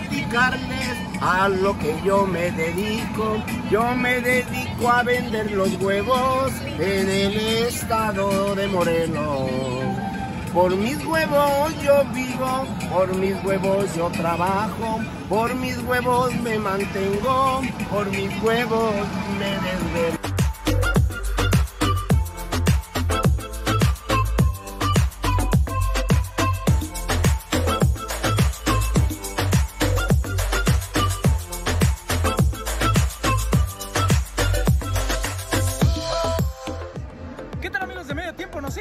platicarles a lo que yo me dedico. Yo me dedico a vender los huevos en el estado de Morelos. Por mis huevos yo vivo, por mis huevos yo trabajo, por mis huevos me mantengo, por mis huevos me desvelo.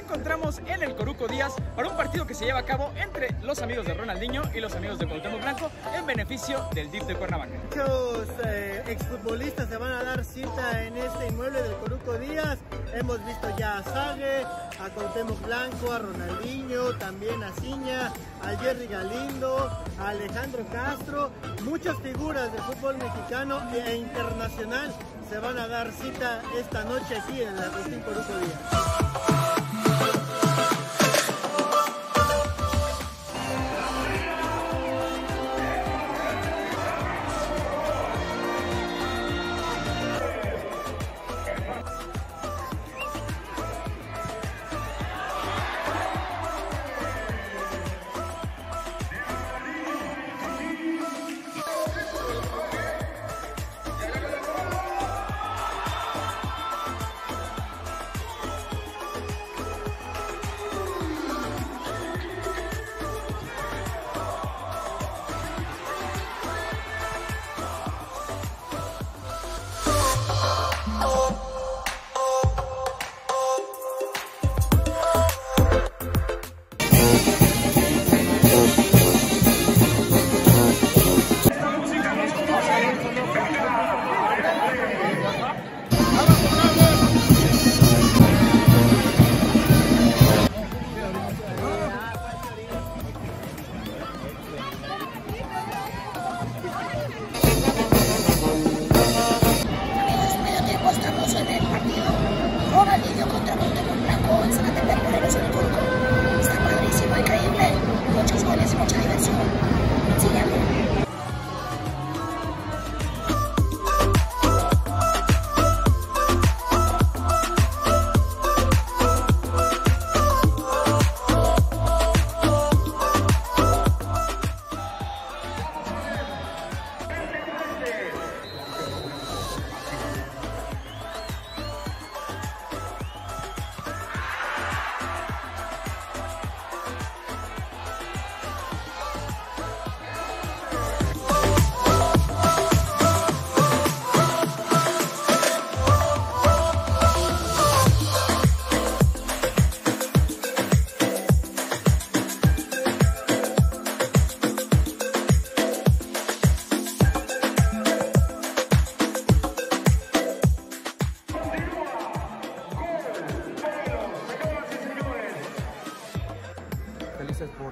Encontramos en el Coruco Díaz para un partido que se lleva a cabo entre los amigos de Ronaldinho y los amigos de Cuauhtémoc Blanco en beneficio del DIF de Cuernavaca. Muchos eh, exfutbolistas se van a dar cita en este inmueble del Coruco Díaz. Hemos visto ya a Sague, a Cuauhtémoc Blanco, a Ronaldinho, también a Ciña, a Jerry Galindo, a Alejandro Castro. Muchas figuras del fútbol mexicano e internacional se van a dar cita esta noche aquí en el Agustín Coruco Díaz.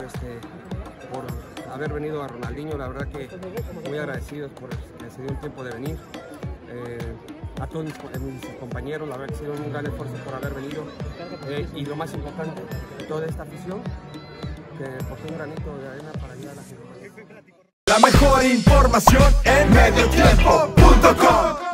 Este por haber venido a Ronaldinho, la verdad que muy agradecidos por que se dio el tiempo de venir. Eh, a todos mis, co- mis compañeros, la verdad que hicieron un gran esfuerzo por haber venido. Eh, y lo más importante, toda esta afición que puso un granito de arena para ayudar a la gente. La mejor información en mediotiempo.com